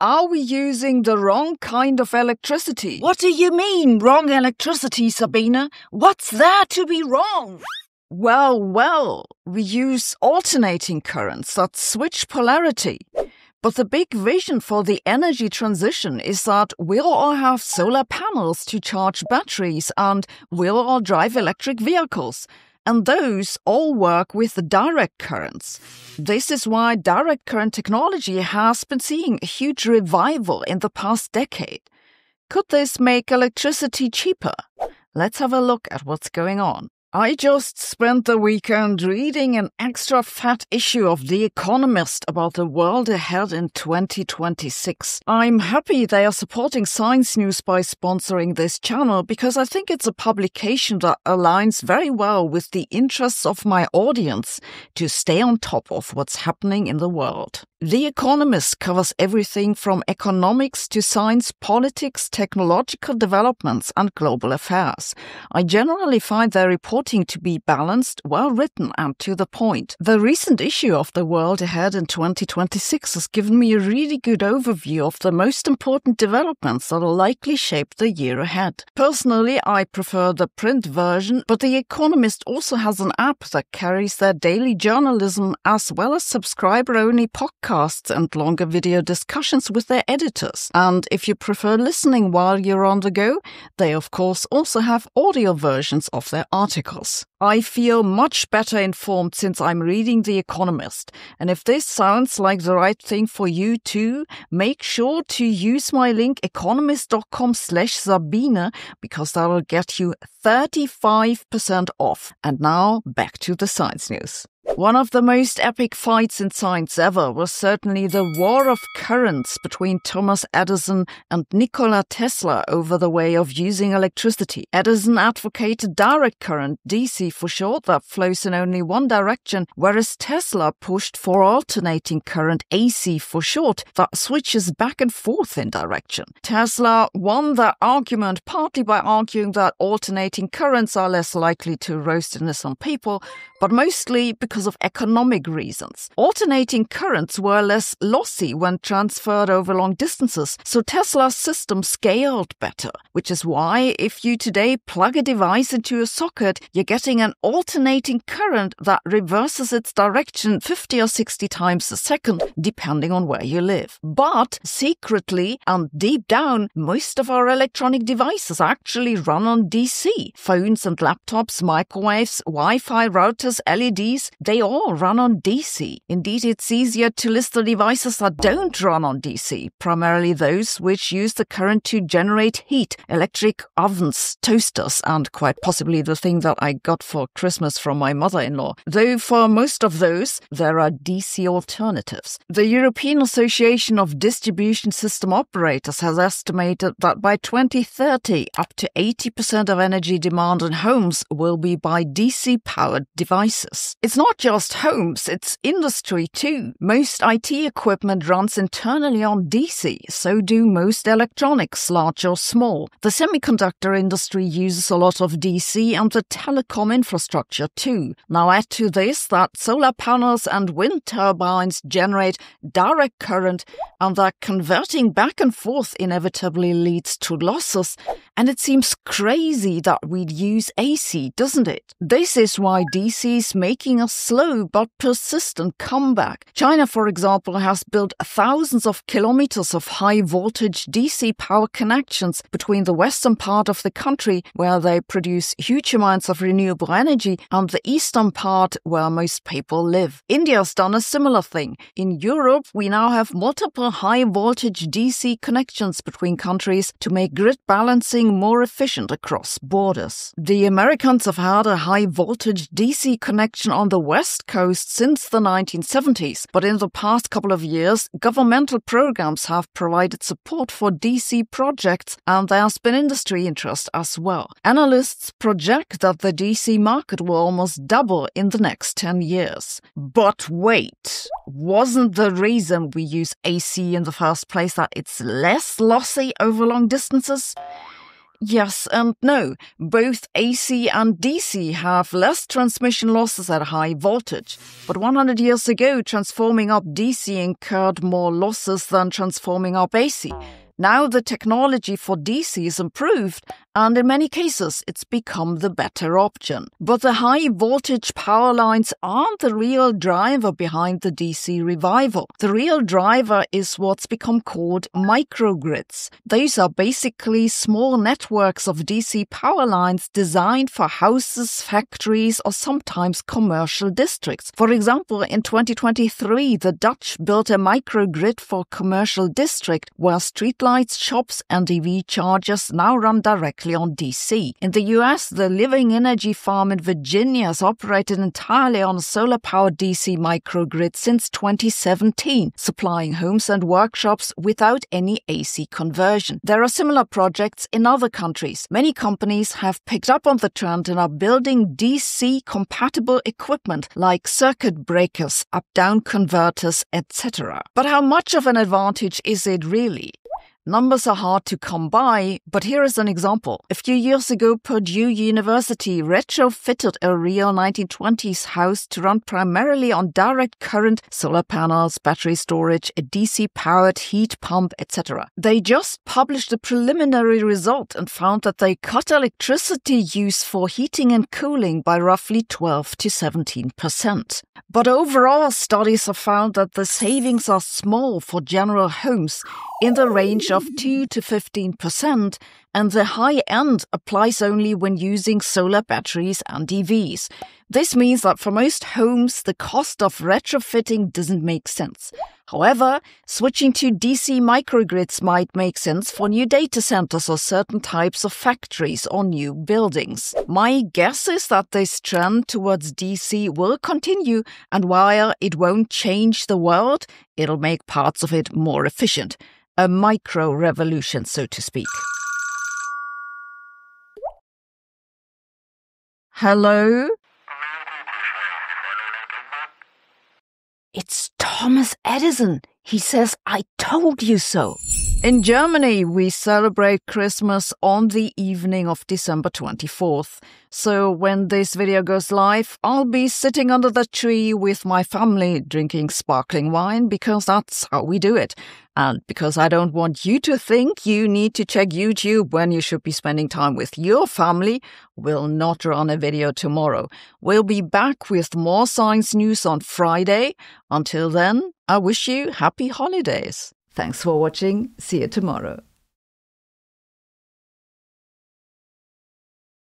Are we using the wrong kind of electricity? What do you mean, wrong electricity, Sabine? What's there to be wrong? Well, well, we use alternating currents that switch polarity. But the big vision for the energy transition is that we'll all have solar panels to charge batteries and we'll all drive electric vehicles. And those all work with direct currents. This is why direct current technology has been seeing a huge revival in the past decade. Could this make electricity cheaper? Let's have a look at what's going on. I just spent the weekend reading an extra fat issue of The Economist about the world ahead in 2026. I'm happy they are supporting science news by sponsoring this channel because I think it's a publication that aligns very well with the interests of my audience to stay on top of what's happening in the world. The Economist covers everything from economics to science, politics, technological developments, and global affairs. I generally find their to be balanced, well written, and to the point. The recent issue of The World Ahead in 2026 has given me a really good overview of the most important developments that will likely shape the year ahead. Personally, I prefer the print version, but The Economist also has an app that carries their daily journalism as well as subscriber only podcasts and longer video discussions with their editors. And if you prefer listening while you're on the go, they of course also have audio versions of their articles. I feel much better informed since I'm reading The Economist. And if this sounds like the right thing for you too, make sure to use my link economist.com slash Sabine because that'll get you 35% off. And now back to the science news. One of the most epic fights in science ever was certainly the war of currents between Thomas Edison and Nikola Tesla over the way of using electricity. Edison advocated direct current, DC for short, that flows in only one direction, whereas Tesla pushed for alternating current, AC for short, that switches back and forth in direction. Tesla won that argument partly by arguing that alternating currents are less likely to roast in some people, but mostly because of economic reasons. Alternating currents were less lossy when transferred over long distances, so Tesla's system scaled better, which is why if you today plug a device into a socket, you're getting an alternating current that reverses its direction 50 or 60 times a second, depending on where you live. But secretly and deep down, most of our electronic devices actually run on DC. Phones and laptops, microwaves, Wi-Fi routers, LEDs, they all run on DC. Indeed, it's easier to list the devices that don't run on DC, primarily those which use the current to generate heat, electric ovens, toasters, and quite possibly the thing that I got for Christmas from my mother-in-law. Though for most of those, there are DC alternatives. The European Association of Distribution System Operators has estimated that by 2030, up to 80% of energy demand in homes will be by DC powered devices devices. It's not just homes, it's industry too. Most IT equipment runs internally on DC, so do most electronics, large or small. The semiconductor industry uses a lot of DC and the telecom infrastructure too. Now add to this that solar panels and wind turbines generate direct current and that converting back and forth inevitably leads to losses. And it seems crazy that we'd use AC, doesn't it? This is why DC is making a slow but persistent comeback. China, for example, has built thousands of kilometers of high voltage DC power connections between the western part of the country, where they produce huge amounts of renewable energy, and the eastern part, where most people live. India's done a similar thing. In Europe, we now have multiple high voltage DC connections between countries to make grid balancing more efficient across borders. The Americans have had a high voltage DC connection on the West Coast since the 1970s, but in the past couple of years, governmental programs have provided support for DC projects and there's been industry interest as well. Analysts project that the DC market will almost double in the next 10 years. But wait, wasn't the reason we use AC in the first place that it's less lossy over long distances? Yes and no. Both AC and DC have less transmission losses at high voltage. But 100 years ago, transforming up DC incurred more losses than transforming up AC. Now the technology for DC is improved, and in many cases it's become the better option. But the high voltage power lines aren't the real driver behind the DC revival. The real driver is what's become called microgrids. These are basically small networks of DC power lines designed for houses, factories, or sometimes commercial districts. For example, in 2023, the Dutch built a microgrid for commercial district where streetlights, shops, and EV chargers now run directly on DC. In the US, the Living Energy Farm in Virginia has operated entirely on a solar powered DC microgrid since 2017, supplying homes and workshops without any AC conversion. There are similar projects in other countries. Many companies have picked up on the trend and are building DC compatible equipment like circuit breakers, up down converters, etc. But how much of an advantage is it really? Numbers are hard to come by, but here is an example. A few years ago, Purdue University retrofitted a real 1920s house to run primarily on direct current, solar panels, battery storage, a DC powered heat pump, etc. They just published a preliminary result and found that they cut electricity use for heating and cooling by roughly 12 to 17%. But overall, studies have found that the savings are small for general homes in the range of 2 to 15%, and the high end applies only when using solar batteries and EVs. This means that for most homes, the cost of retrofitting doesn't make sense. However, switching to DC microgrids might make sense for new data centers or certain types of factories or new buildings. My guess is that this trend towards DC will continue, and while it won't change the world, it'll make parts of it more efficient a micro revolution, so to speak. Hello? It's Thomas Edison. He says, I told you so. In Germany, we celebrate Christmas on the evening of December 24th. So when this video goes live, I'll be sitting under the tree with my family drinking sparkling wine because that's how we do it. And because I don't want you to think you need to check YouTube when you should be spending time with your family, we'll not run a video tomorrow. We'll be back with more science news on Friday. Until then, I wish you happy holidays. Thanks for watching. See you tomorrow.